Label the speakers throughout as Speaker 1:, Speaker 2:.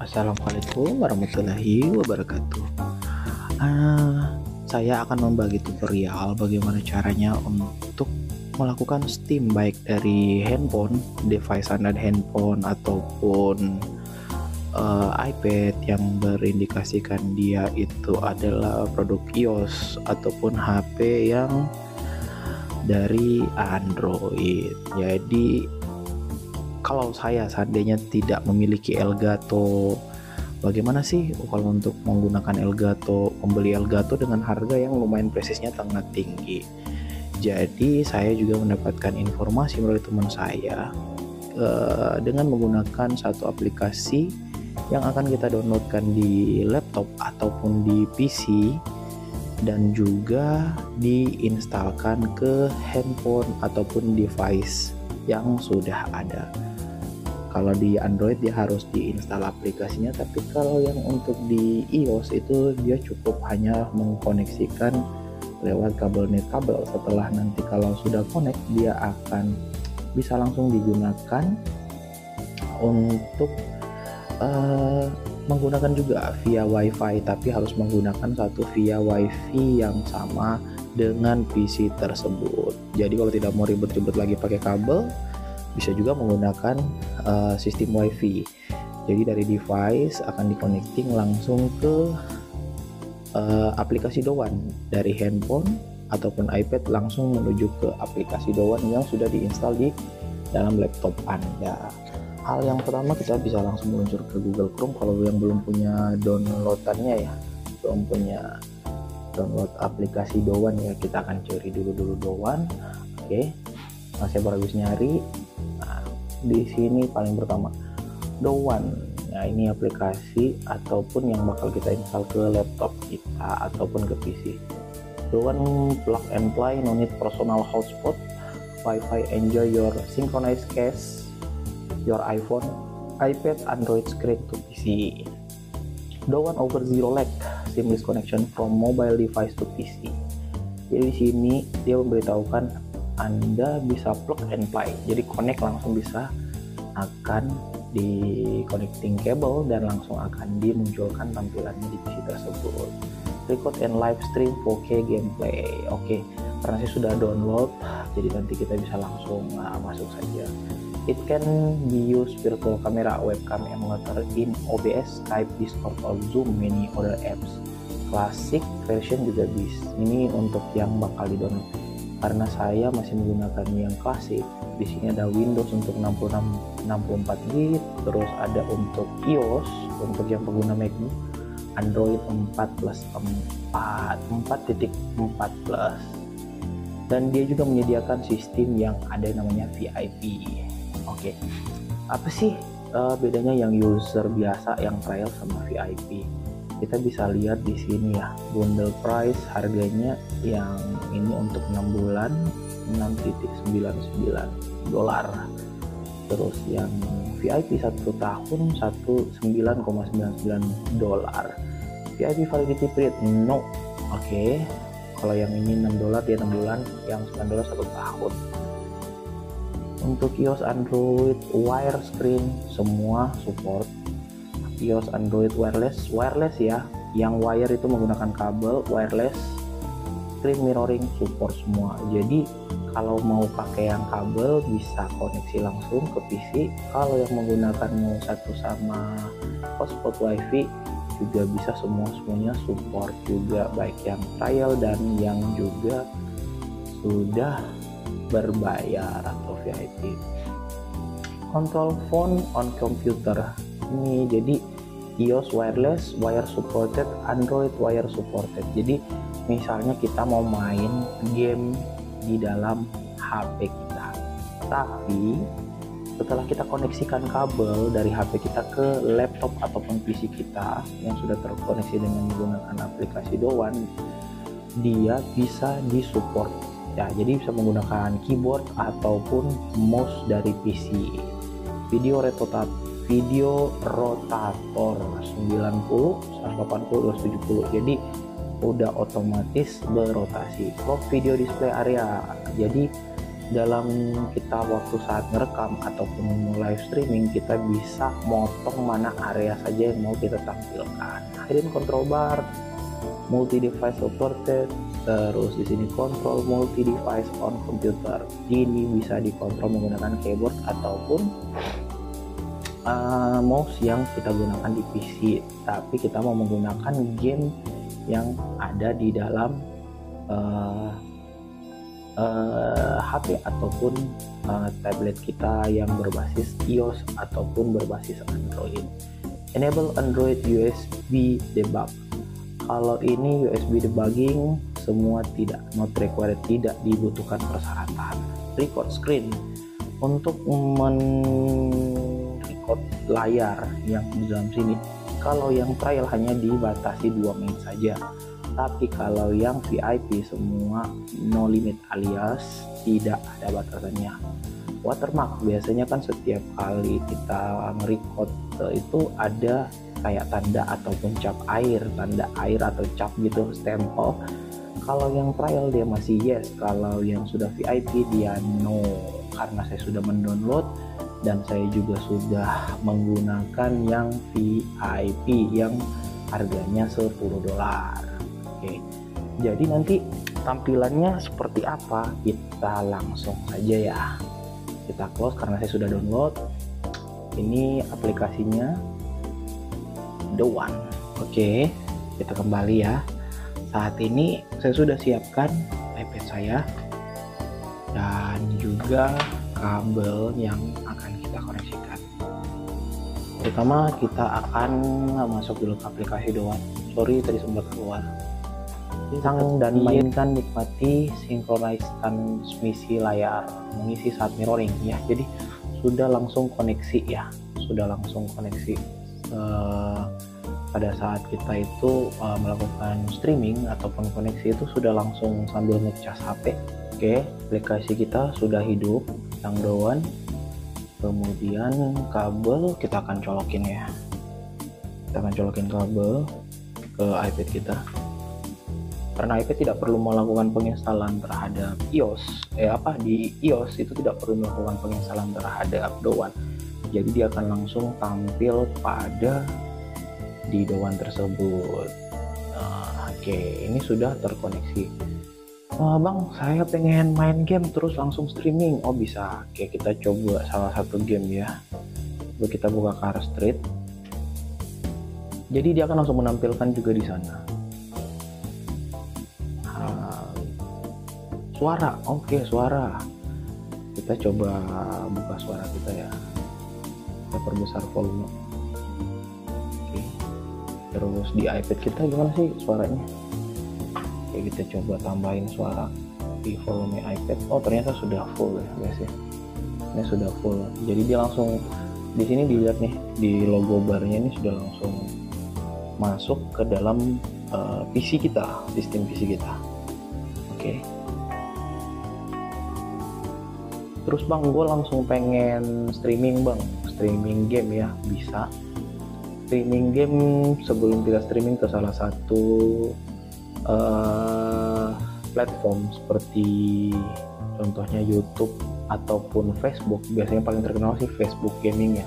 Speaker 1: Assalamualaikum warahmatullahi wabarakatuh. Uh, saya akan membagi tutorial bagaimana caranya untuk melakukan Steam baik dari handphone, device standar handphone ataupun uh, iPad yang berindikasikan dia itu adalah produk iOS ataupun HP yang dari Android. Jadi kalau saya seandainya tidak memiliki Elgato bagaimana sih kalau untuk menggunakan Elgato membeli Elgato dengan harga yang lumayan presisnya sangat tinggi? Jadi saya juga mendapatkan informasi melalui teman saya uh, dengan menggunakan satu aplikasi yang akan kita downloadkan di laptop ataupun di PC dan juga diinstalkan ke handphone ataupun device yang sudah ada kalau di Android dia harus diinstal aplikasinya tapi kalau yang untuk di iOS itu dia cukup hanya mengkoneksikan lewat kabel net kabel setelah nanti kalau sudah connect dia akan bisa langsung digunakan untuk uh, menggunakan juga via WiFi tapi harus menggunakan satu via WiFi yang sama dengan PC tersebut. Jadi kalau tidak mau ribet-ribet lagi pakai kabel, bisa juga menggunakan uh, sistem WiFi. Jadi dari device akan di-connecting langsung ke uh, aplikasi Dowan dari handphone ataupun iPad langsung menuju ke aplikasi Dowan yang sudah diinstal di dalam laptop Anda. Hal yang pertama kita bisa langsung meluncur ke Google Chrome kalau yang belum punya downloadannya ya, belum punya download aplikasi Dowan ya kita akan cari dulu dulu Dowan. Oke. Masih baru habis nyari di sini paling pertama. Dowan nah ini aplikasi ataupun yang bakal kita install ke laptop kita ataupun ke PC Dowan plug and play no need personal hotspot. Wi-Fi enjoy your synchronized case your iPhone iPad Android screen to PC Dowan over zero lag seamless connection from mobile device to PC jadi di sini dia memberitahukan anda bisa plug and play. Jadi connect langsung bisa akan di connecting cable dan langsung akan dimunculkan tampilannya di PC tersebut. Record and live stream 4K gameplay. Oke okay. karena saya sudah download jadi nanti kita bisa langsung uh, masuk saja. It can be used virtual camera webcam emulator in OBS Skype Discord or Zoom. Many other apps. Classic version juga bisa ini untuk yang bakal di download karena saya masih menggunakan yang klasik. Di sini ada Windows untuk 66 64 bit terus ada untuk iOS untuk yang pengguna MacBook Android 4 plus 4 4.4 plus dan dia juga menyediakan sistem yang ada namanya VIP oke okay. apa sih uh, bedanya yang user biasa yang trial sama VIP kita bisa lihat di sini ya bundle price harganya yang ini untuk 6 bulan 6.99 dolar. Terus yang VIP satu tahun 19,99 dolar. VIP validity period no. Oke okay. kalau yang ini 6 dolar dia 6 bulan yang 9 dolar satu tahun. Untuk iOS Android wire screen semua support iOS Android wireless wireless ya. Yang wire itu menggunakan kabel wireless screen mirroring support semua. Jadi kalau mau pakai yang kabel bisa koneksi langsung ke PC kalau yang menggunakan mau satu sama hotspot wifi juga bisa semua semuanya support juga. Baik yang trial dan yang juga sudah berbayar atau VIP control phone on computer ini. Jadi iOS wireless wire supported Android wire supported. Jadi misalnya kita mau main game di dalam HP kita. Tapi setelah kita koneksikan kabel dari HP kita ke laptop ataupun PC kita yang sudah terkoneksi dengan menggunakan aplikasi Dowan dia bisa disupport. Ya jadi bisa menggunakan keyboard ataupun mouse dari PC video retotat video rotator 90 180 270 jadi udah otomatis berotasi. Clock video display area. Jadi dalam kita waktu saat ngerekam ataupun live streaming kita bisa motong mana area saja yang mau kita tampilkan. Hidden control bar multi device supported terus di sini kontrol multi device on computer. Ini bisa dikontrol menggunakan keyboard ataupun uh, mouse yang kita gunakan di PC tapi kita mau menggunakan game yang ada di dalam uh, uh, eh, HP ataupun uh, tablet kita yang berbasis iOS ataupun berbasis Android. Enable Android USB debug. Kalau ini USB debugging semua tidak not required tidak dibutuhkan persyaratan. Record screen untuk men record layar yang di dalam sini. Kalau yang trial hanya dibatasi 2 menit saja tapi kalau yang VIP semua no limit alias tidak ada batasannya watermark biasanya kan setiap kali kita nge-record eh, itu ada kayak tanda ataupun cap air tanda air atau cap gitu stempel kalau yang trial dia masih yes kalau yang sudah VIP dia no karena saya sudah mendownload dan saya juga sudah menggunakan yang VIP yang harganya 10 dolar Oke. Jadi nanti tampilannya seperti apa? Kita langsung saja ya. Kita close karena saya sudah download. Ini aplikasinya The One. Oke, kita kembali ya. Saat ini saya sudah siapkan iPad saya dan juga kabel yang akan kita koneksikan. Pertama kita akan masuk dulu ke aplikasi One. Sorry tadi sempat keluar. Sang dan mainkan nikmati sinkronis transmisi layar mengisi saat mirroring ya. Jadi sudah langsung koneksi ya. Sudah langsung koneksi uh, pada saat kita itu uh, melakukan streaming ataupun koneksi itu sudah langsung sambil ngecas HP oke aplikasi kita sudah hidup yang doan kemudian kabel kita akan colokin ya. Kita akan colokin kabel ke iPad kita. Karena iPad tidak perlu melakukan penginstalan terhadap iOS. Eh apa? Di iOS itu tidak perlu melakukan penginstalan terhadap Dowan jadi dia akan langsung tampil pada di Dowan tersebut. Nah, oke. Okay. ini sudah terkoneksi oh, bang saya pengen main game terus langsung streaming. Oh bisa. Oke kita coba salah satu game ya. Lalu kita buka Car Street. Jadi dia akan langsung menampilkan juga di sana. Suara. Oke okay, suara. Kita coba buka suara kita ya. Kita perbesar volume. Okay. terus di iPad kita gimana sih suaranya kita coba tambahin suara di volume iPad. Oh ternyata sudah full ya guys ya. Ini sudah full. Jadi dia langsung di sini dilihat nih di logo barnya ini sudah langsung masuk ke dalam uh, eh, PC kita sistem PC kita. Oke. Okay. terus bang gue langsung pengen streaming bang. Streaming game ya bisa. Streaming game sebelum kita streaming ke salah satu uh, platform seperti contohnya YouTube ataupun Facebook. Biasanya paling terkenal sih Facebook Gaming ya.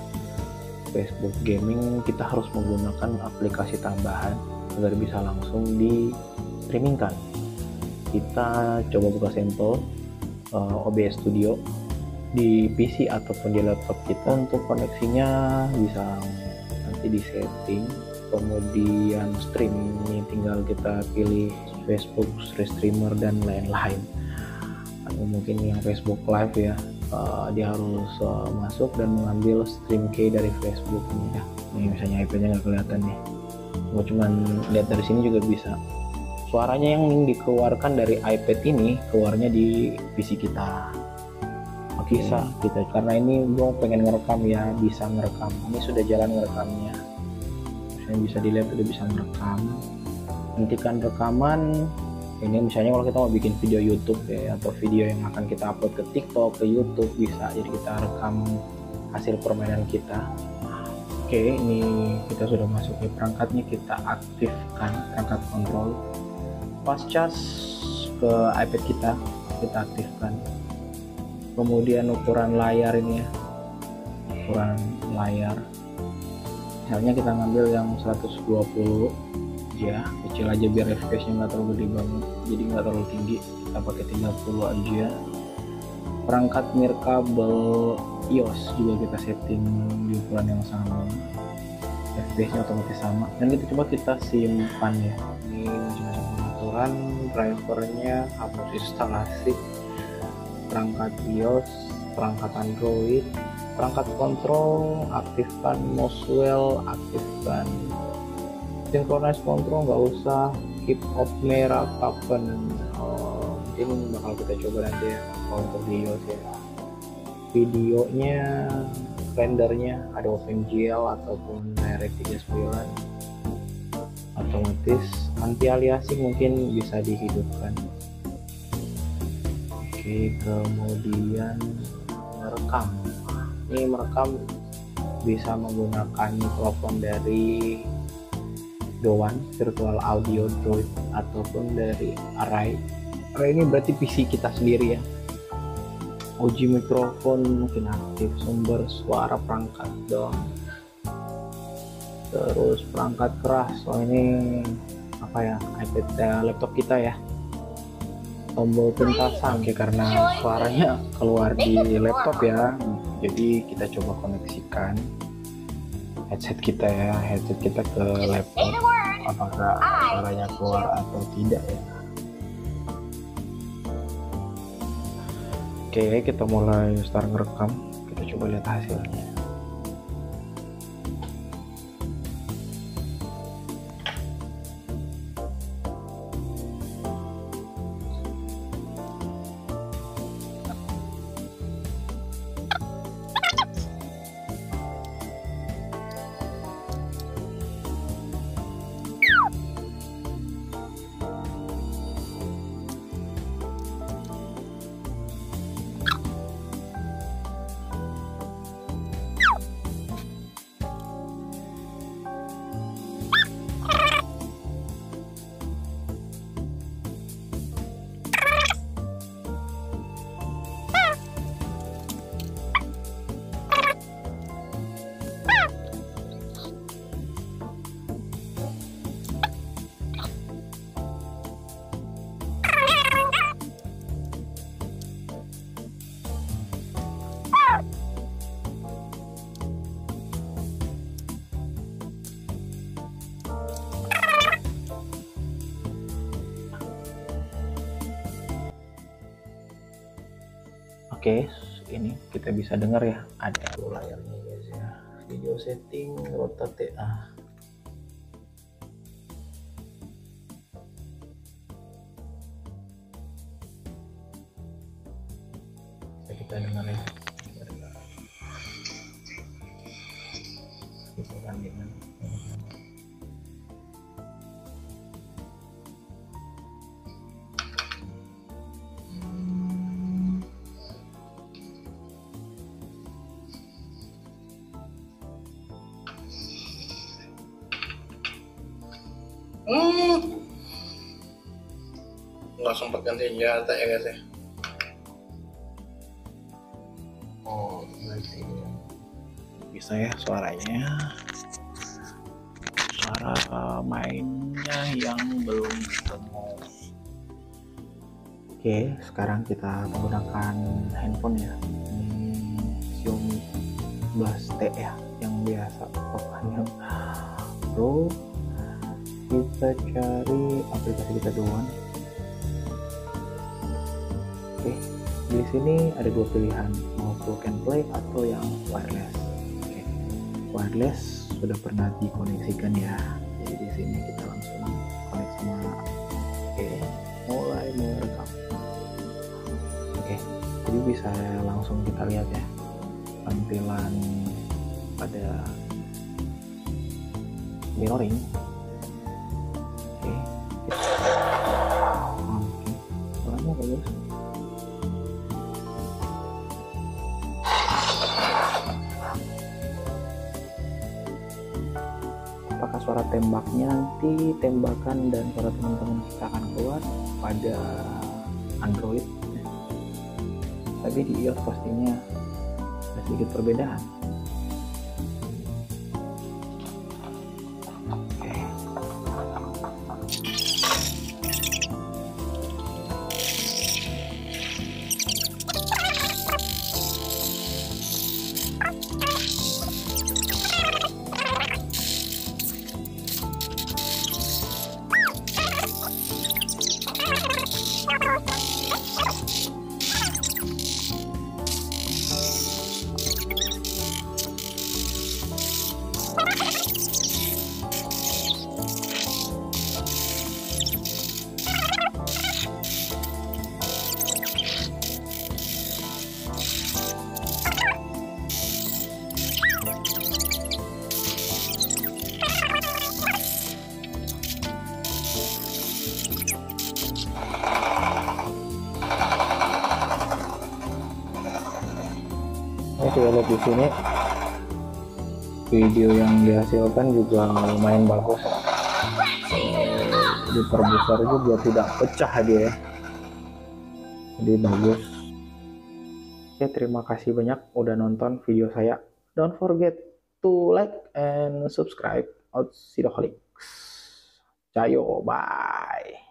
Speaker 1: Facebook Gaming kita harus menggunakan aplikasi tambahan agar bisa langsung di streamingkan kita coba buka sampel uh, OBS Studio di PC ataupun di laptop kita. Untuk koneksinya bisa nanti di setting kemudian stream ini tinggal kita pilih Facebook Streamer dan lain-lain. Atau mungkin yang Facebook Live ya uh, dia harus uh, masuk dan mengambil stream key dari Facebook ini ya. Ini misalnya IP-nya nggak kelihatan nih. Mau cuman lihat dari sini juga bisa. Suaranya yang dikeluarkan dari iPad ini keluarnya di PC kita. Bisa. gitu. Karena ini gue pengen ngerekam ya bisa ngerekam. Ini sudah jalan ngerekamnya misalnya bisa dilihat udah bisa ngerekam. Hentikan rekaman ini misalnya kalau kita mau bikin video YouTube ya atau video yang akan kita upload ke TikTok ke YouTube bisa jadi kita rekam hasil permainan kita. Oke ini kita sudah masuk ke perangkatnya kita aktifkan perangkat kontrol. Pas cas ke iPad kita kita aktifkan. Kemudian ukuran layar ini ya. Ukuran layar misalnya kita ngambil yang 120 ya kecil aja biar fps nya nggak terlalu gede banget jadi nggak terlalu tinggi kita pakai 30 aja. Perangkat nirkabel iOS juga kita setting di ukuran yang sama. Fps nya otomatis sama. Dan kita coba kita simpan ya. Ini macam-macam pengaturan drivernya hapus instalasi perangkat iOS perangkat Android perangkat kontrol aktifkan Moswell aktifkan synchronize control nggak usah. Keep off merah kapan oh, mungkin bakal kita coba nanti ya kalau untuk di iOS ya. Videonya rendernya ada OpenGL ataupun DirectX 39 otomatis anti aliasing mungkin bisa dihidupkan. Oke kemudian merekam. Ini merekam bisa menggunakan mikrofon dari Doan Virtual Audio Droid ataupun dari Array Array ini berarti PC kita sendiri ya? Uji mikrofon mungkin aktif sumber suara perangkat dong. Terus perangkat keras oh ini apa ya iPad ya, laptop kita ya. Tombol pentasan. Ya karena suaranya keluar di laptop ya jadi kita coba koneksikan headset kita ya headset kita ke laptop. Apakah suaranya keluar atau tidak ya? Oke kita mulai start ngerekam. Kita coba lihat hasilnya Oke, ini kita bisa dengar ya, ada layarnya guys ya. Video setting rotate ah.
Speaker 2: Nggak sempat ganti senjata ya guys ya.
Speaker 1: Oh, berarti bisa ya suaranya. Suara uh, mainnya yang belum ketemu. Oke, sekarang kita menggunakan handphone ya. Ini Xiaomi 11T ya, yang biasa pokoknya Pro. Kita cari aplikasi kita doang. Di sini ada dua pilihan mau plug and play atau yang wireless. Oke. Wireless sudah pernah dikoneksikan ya. Jadi di sini kita langsung sama oke mulai merekam. Oke jadi bisa langsung kita lihat ya tampilan pada mirroring tembaknya nanti tembakan dan suara teman-teman kita akan keluar pada Android. Tapi di iOS pastinya ada sedikit perbedaan Lihat di sini video yang dihasilkan juga lumayan bagus. Diperbesar juga tidak pecah dia ya. Jadi bagus. Oke, terima kasih banyak udah nonton video saya. Don't forget to like and subscribe. Out Sidaholics. Cayo, bye.